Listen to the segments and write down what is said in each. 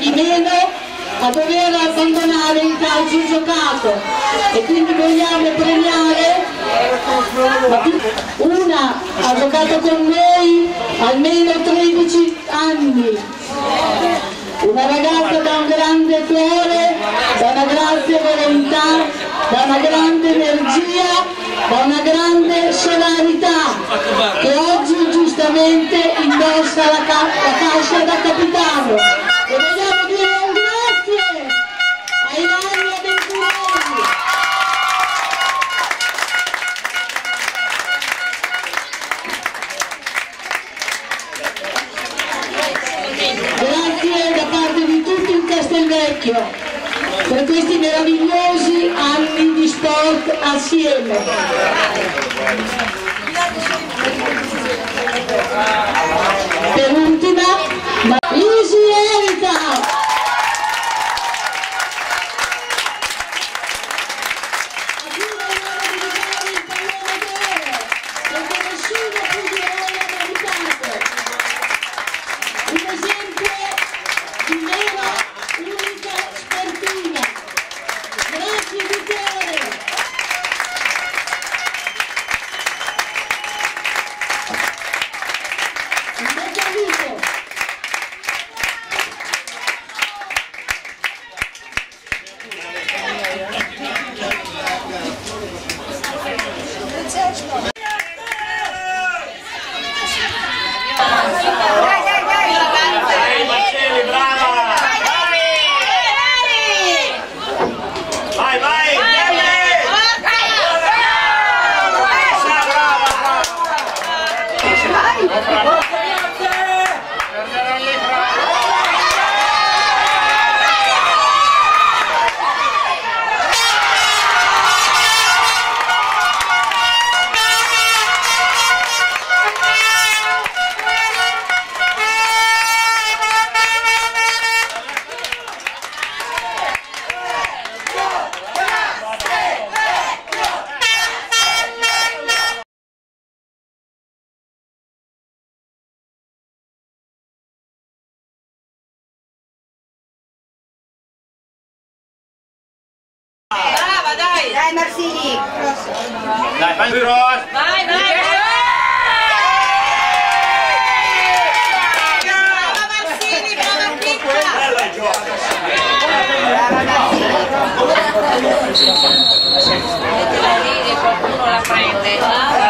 chi meno, a dover abbandonare il calcio giocato. E quindi vogliamo premiare una ha giocato con noi almeno 13 anni. Una ragazza da un grande cuore da una grande volontà da una grande energia da una grande solarità che oggi giustamente indossa la, ca la fascia da capitano Castelvecchio per questi meravigliosi anni di sport assieme. Per ultima, ma Lisi Erika! Dai! Dai! Dai, vai cross! Vai, vai! Brava Marsini, brava Picca! Il! Mettila lì qualcuno la prende.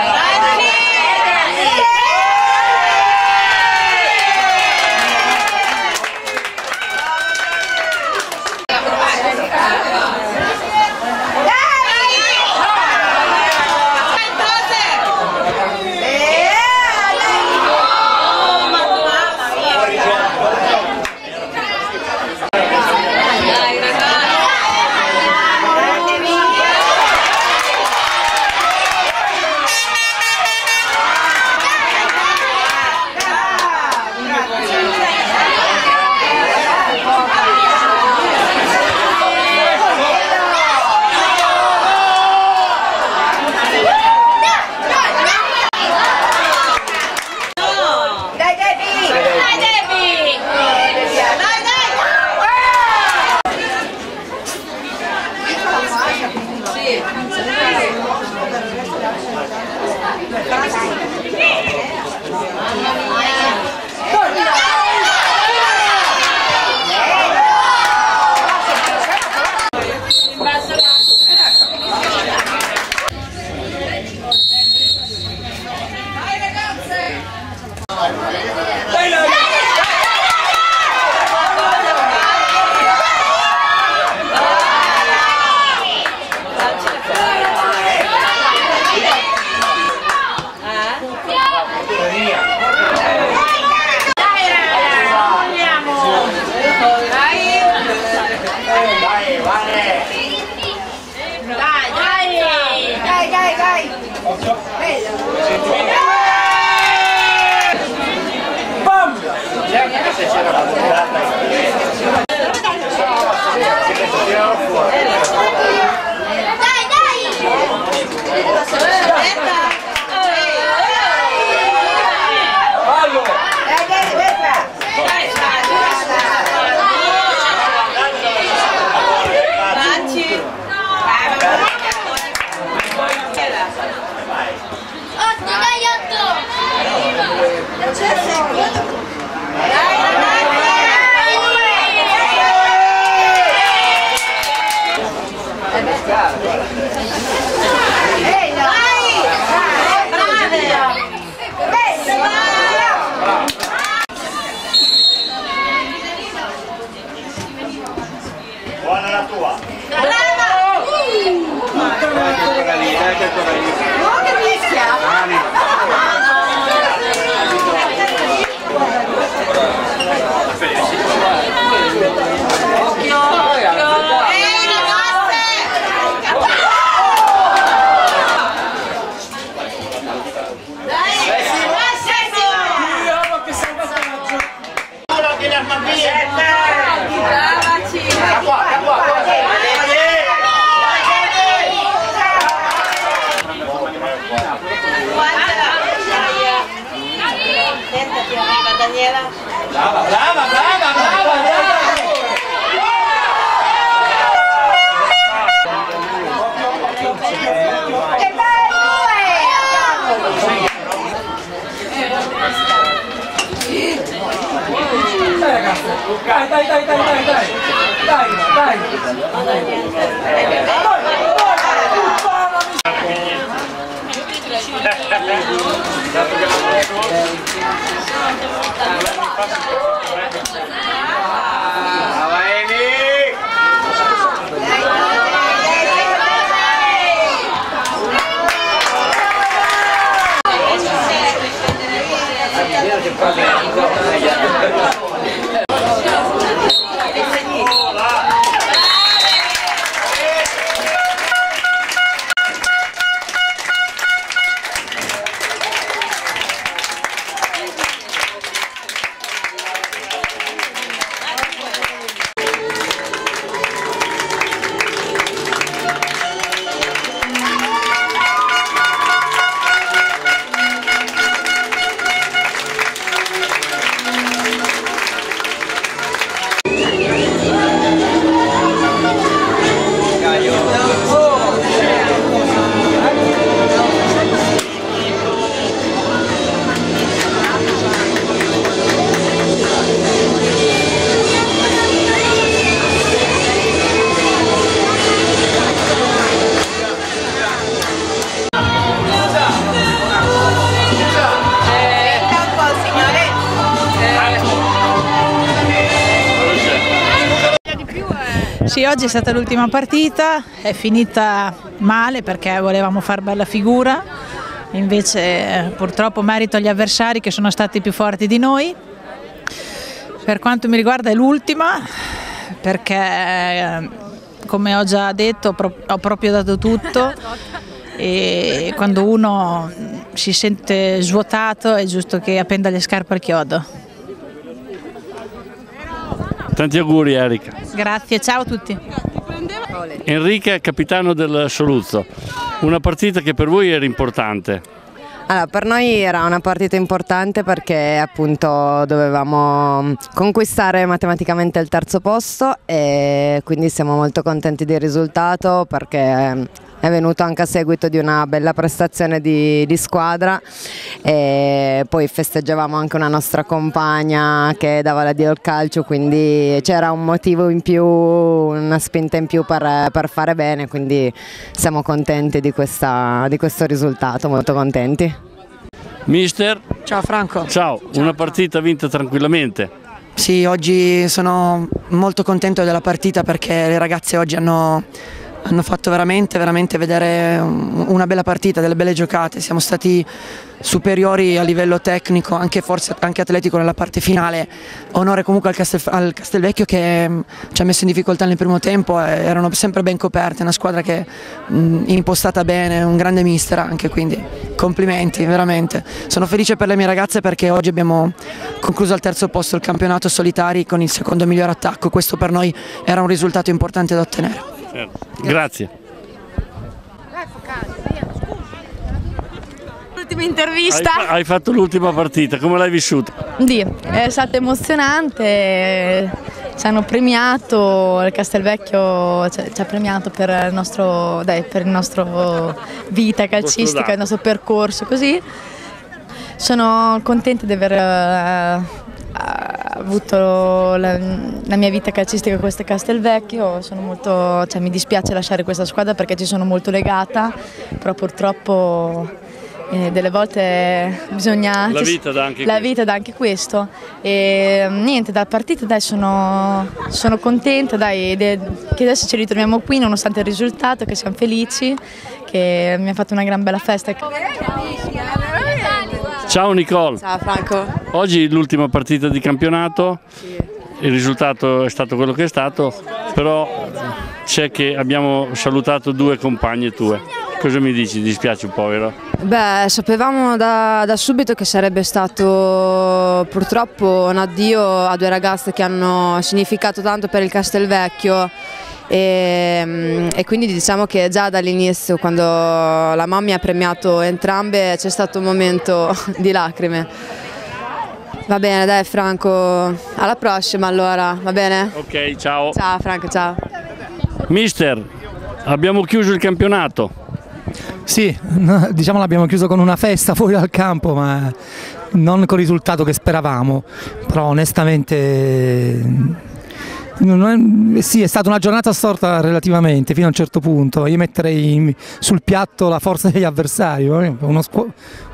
Oggi è stata l'ultima partita, è finita male perché volevamo far bella figura, invece eh, purtroppo merito agli avversari che sono stati più forti di noi. Per quanto mi riguarda è l'ultima perché eh, come ho già detto ho pro- ho proprio dato tutto e quando uno si sente svuotato è giusto che appenda le scarpe al chiodo. Tanti auguri Erika. Grazie, ciao a tutti. Enrica è capitano del Soluzzo, una partita che per voi era importante. Allora, per noi era una partita importante perché appunto dovevamo conquistare matematicamente il terzo posto e quindi siamo molto contenti del risultato perché è venuto anche a seguito di una bella prestazione di, di squadra e poi festeggiavamo anche una nostra compagna che dava l'addio al calcio quindi c'era un motivo in più, una spinta in più per, per fare bene quindi siamo contenti di, questa- di questo risultato, molto contenti. Mister, Ciao Franco. ciao, una partita vinta tranquillamente. Sì, oggi sono molto contento della partita perché le ragazze oggi hanno, hanno fatto veramente, veramente vedere un- una bella partita, delle belle giocate. Siamo stati superiori a livello tecnico, anche forse anche atletico nella parte finale. Onore comunque al, Castel- al Castelvecchio che mh, ci ha messo in difficoltà nel primo tempo, erano sempre ben coperte, una squadra che mh, impostata bene, un grande mister anche, quindi complimenti veramente. Sono felice per le mie ragazze perché oggi abbiamo concluso al terzo posto il campionato solitari con il secondo miglior attacco, questo per noi era un risultato importante da ottenere. Grazie. L'ultima Hai, intervista. fa- hai fatto l'ultima partita, come l'hai vissuta? Dì, è stato emozionante, ci hanno premiato, il Castelvecchio ci ha premiato per il nostro, dai, per il nostro vita calcistica, il nostro percorso così. Sono contenta di aver eh, avuto la, la mia vita calcistica con questo Castelvecchio, sono molto, cioè, mi dispiace lasciare questa squadra perché ci sono molto legata, però purtroppo eh, delle volte bisogna... La ci- vita dà anche la questo. vita dà anche questo. E mm, niente, dalla partita dai sono, sono contenta dai, de- che adesso ci ritroviamo qui nonostante il risultato, che siamo felici, che mi ha fatto una gran bella festa. Ciao Nicole, Ciao Franco. oggi l'ultima partita di campionato, il risultato è stato quello che è stato, però c'è che abbiamo salutato due compagne tue. Cosa mi dici? Dispiace un po', vero? Beh, sapevamo da, da subito che sarebbe stato purtroppo un addio a due ragazze che hanno significato tanto per il Castelvecchio e, mm, e quindi diciamo che già dall'inizio quando la mamma mi ha premiato entrambe c'è stato un momento di lacrime. Va bene, dai Franco, alla prossima allora, va bene? Ok, ciao. Ciao Franco, ciao. Mister, abbiamo chiuso il campionato. Sì, no, diciamo l'abbiamo chiuso con una festa fuori dal campo, ma non con il risultato che speravamo, però onestamente è- sì, è stata una giornata storta relativamente fino a un certo punto. Io metterei sul piatto la forza degli avversari, eh,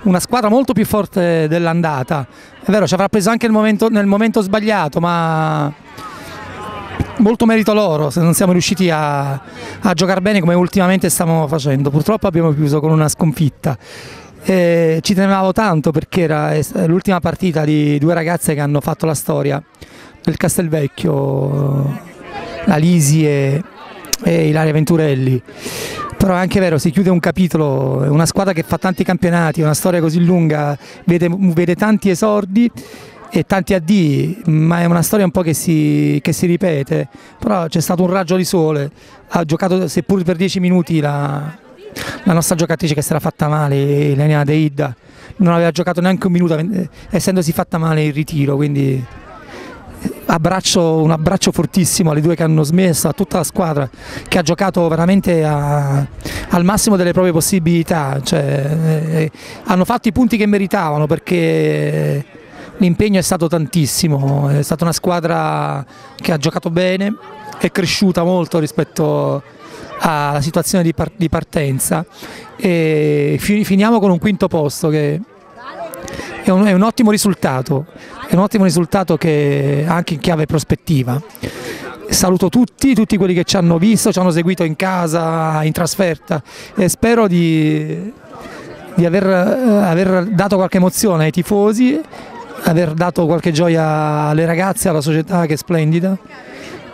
una squadra molto più forte dell'andata. È vero, ci avrà preso anche momento- nel momento sbagliato, ma molto merito loro se non siamo riusciti a, a giocare bene come ultimamente stiamo facendo. Purtroppo abbiamo chiuso con una sconfitta. E ci tenevo tanto perché era l'ultima partita di due ragazze che hanno fatto la storia del Castelvecchio, la Lisi e, e Ilaria Venturelli. Però è anche vero, si chiude un capitolo, è una squadra che fa tanti campionati, una storia così lunga, vede, vede tanti esordi e tanti addii, ma è una storia un po' che si, che si ripete. Però c'è stato un raggio di sole, ha giocato seppur per 10 minuti la, la nostra giocatrice che si era fatta male, Elena Deida, non aveva giocato neanche un minuto eh, essendosi fatta male in ritiro, quindi abbraccio, un abbraccio fortissimo alle due che hanno smesso, a tutta la squadra che ha giocato veramente a- al massimo delle proprie possibilità, cioè, eh, hanno fatto i punti che meritavano perché l'impegno è stato tantissimo, è stata una squadra che ha giocato bene, è cresciuta molto rispetto alla situazione di, par- di partenza e fi- finiamo con un quinto posto che è un, è un ottimo risultato, è un ottimo risultato che anche in chiave prospettiva. Saluto tutti, tutti quelli che ci hanno visto, ci hanno seguito in casa, in trasferta e spero di, di aver, eh, aver dato qualche emozione ai tifosi, aver dato qualche gioia alle ragazze, alla società che è splendida.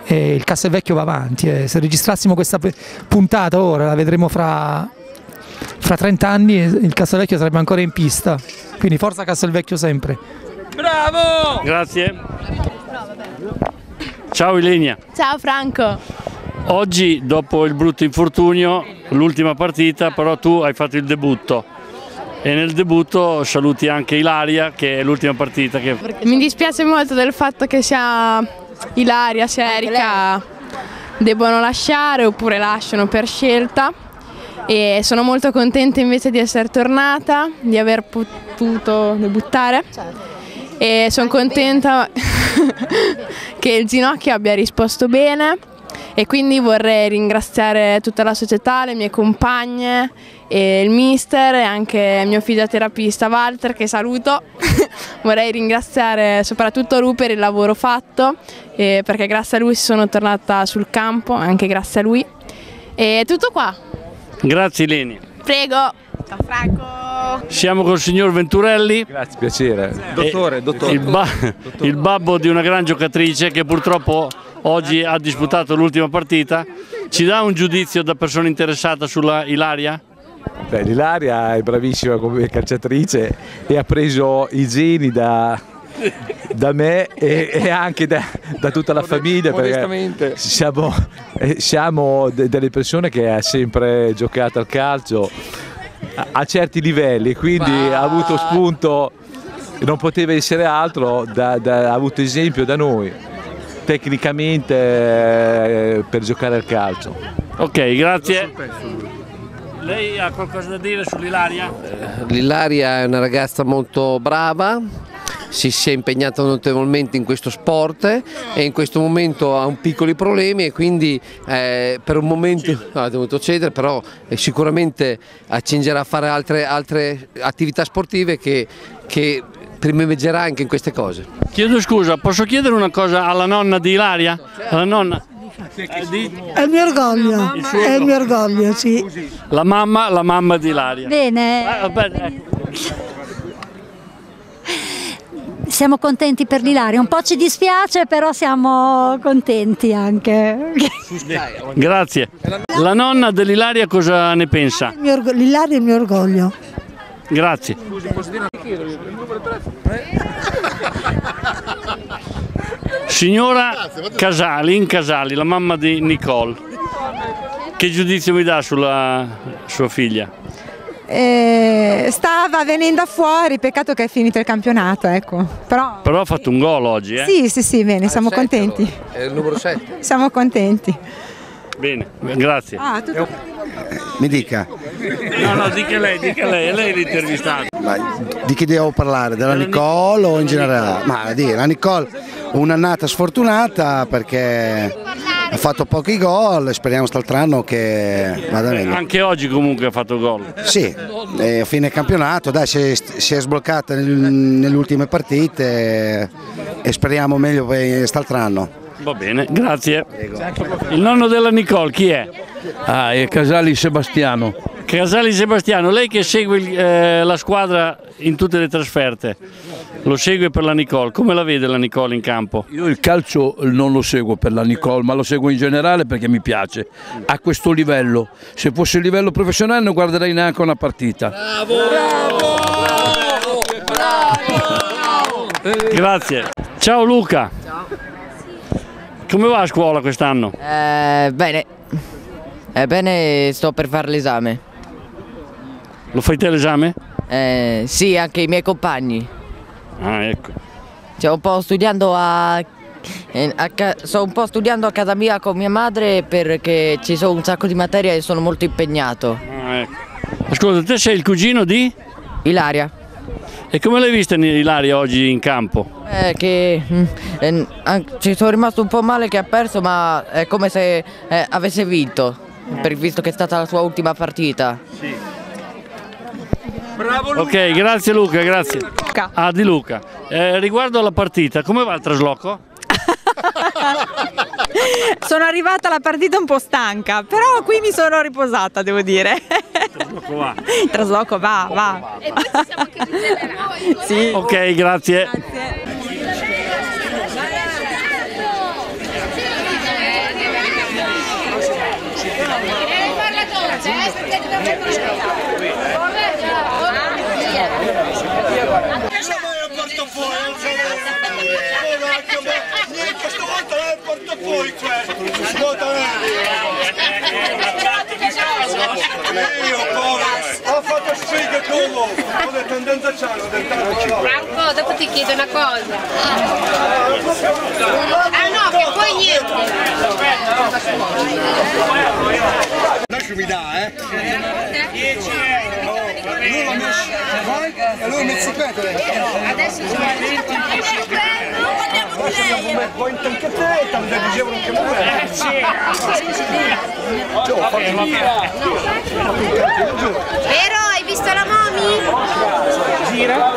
E il Castelvecchio va avanti, eh. se registrassimo questa puntata ora la vedremo fra, fra 30 anni il Castelvecchio sarebbe ancora in pista. Quindi forza Castelvecchio sempre. Bravo! Grazie. Ciao Ilenia. Ciao Franco. Oggi, dopo il brutto infortunio, l'ultima partita, però tu hai fatto il debutto. E nel debutto saluti anche Ilaria, che è l'ultima partita che... Mi dispiace molto del fatto che sia Ilaria sia Erika debbono lasciare oppure lasciano per scelta e sono molto contenta invece di essere tornata, di aver potuto debuttare e sono contenta che il ginocchio abbia risposto bene e quindi vorrei ringraziare tutta la società, le mie compagne, e il mister e anche il mio fisioterapista Walter che saluto. vorrei ringraziare soprattutto lui per il lavoro fatto eh, perché grazie a lui sono tornata sul campo, anche grazie a lui. E tutto qua. Grazie Ilenia. Prego. Ciao Franco. Siamo col signor Venturelli. Grazie, piacere. Dottore, dottore. Il, ba- il babbo di una gran giocatrice che purtroppo oggi ha disputato l'ultima partita. Ci dà un giudizio da persona interessata sulla Ilaria? Beh, Ilaria è bravissima come calciatrice e ha preso i geni da, da me e, e anche da, da tutta la famiglia perché siamo, eh, siamo de- delle persone che ha sempre giocato al calcio a, a certi livelli quindi ha avuto spunto non poteva essere altro da- da- ha avuto esempio da noi tecnicamente eh, per giocare al calcio Ok, grazie. Lei ha qualcosa da dire sull'Ilaria? L'Ilaria è una ragazza molto brava, si si è impegnata notevolmente in questo sport e in questo momento ha un piccoli problemi e quindi eh, per un momento ha dovuto cedere, però eh, sicuramente accingerà a fare altre, altre attività sportive che, che primeggerà anche in queste cose. Chiedo scusa, posso chiedere una cosa alla nonna di Ilaria? Alla nonna? Eh, È il mio orgoglio, è il mio orgoglio, sì. La mamma, la mamma di Ilaria. Bene. Ah, vabbè, ecco. Siamo contenti per l'Ilaria, un po' ci dispiace, però siamo contenti anche. Grazie. La nonna dell'Ilaria cosa ne pensa? L'Ilaria è il mio orgoglio. Grazie. Signora Casali, in Casali, la mamma di Nicole, che giudizio mi dà sulla sua figlia? E stava venendo fuori, peccato che è finito il campionato, ecco. Però Però ha fatto un gol oggi, eh? sì, sì, sì, bene, siamo contenti. È il numero 7. Siamo contenti. Bene, grazie. Ah, tutto- Mi dica, No, no, dica lei, dica lei, è lei l'intervistato. di chi devo parlare? Della Nicole o in generale? Ma di, la Nicole un'annata sfortunata perché ha fatto pochi gol speriamo quest'altro anno che vada meglio. Anche oggi comunque ha fatto gol. Sì, e a fine campionato, dai, si è, si è sbloccata nel- nelle ultime partite e speriamo meglio per quest'altro anno. Va bene, grazie. Il nonno della Nicole chi è? Ah, è Casali Sebastiano. Casali Sebastiano, lei che segue eh, la squadra in tutte le trasferte, lo segue per la Nicole, come la vede la Nicole in campo? Io il calcio non lo seguo per la Nicole, ma lo seguo in generale perché mi piace. A questo livello, se fosse il livello professionale non guarderei neanche una partita. Grazie. Ciao Luca. Come va a scuola quest'anno? Eh, bene. Ebbene, sto per fare l'esame. Lo fai te l'esame? Eh, sì, anche i miei compagni. Ah, ecco. Cioè, un po' studiando a, sto un po' studiando a casa mia con mia madre perché ci sono un sacco di materie e sono molto impegnato. Ah, ecco. Ascolta, te sei il cugino di? Ilaria. E come l'hai vista Ilaria oggi in campo? Eh, che mm, eh, ci sono rimasto un po' male che ha perso, ma è come se eh, avesse vinto, per- visto che è stata la sua ultima partita. Ok, grazie Luca, grazie. Ah, di Luca. Eh, riguardo alla partita, come va il trasloco? Sono arrivata alla partita un po' stanca, però qui mi sono riposata, devo dire. Trasloco va. Il trasloco va, va. Sì. Ok, grazie. Questa volta è il portafoglio questo! Ascolta Io povero! Ho fatto sfiga tu! Cosa tendenza c'hanno Franco, dopo ti chiedo una cosa. Ah no, che poi niente. Lasciami da, eh! 10 euro! Lui l'ha messo, vai, e lui mezzo Adesso sono 110 Poi in tanche te, tanto dicevano che non è. Eh sì. Vero? Hai visto la mommy? Gira.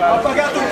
Ha pagato un